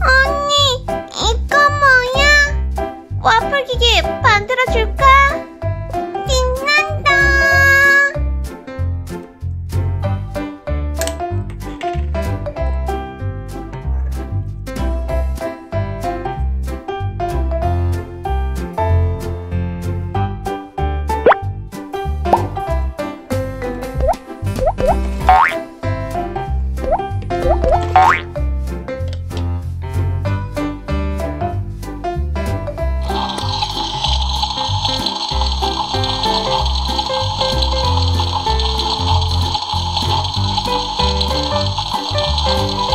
언니, 이거 뭐야? 와플 기계 만들어줄까? Oh.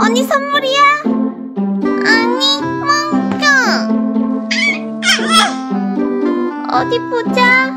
언니 선물이야? 아니, 멍청. 어디 보자.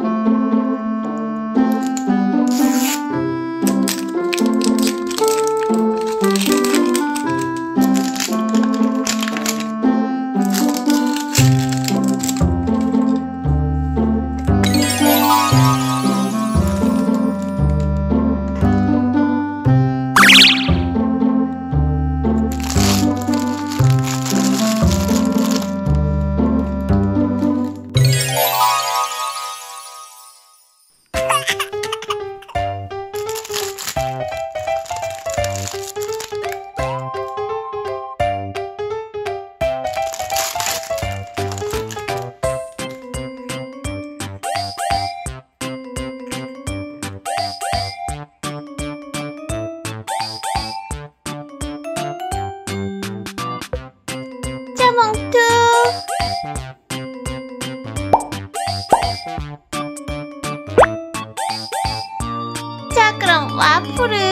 와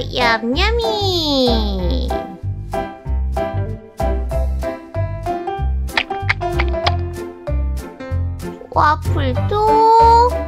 얌얌이. 와플도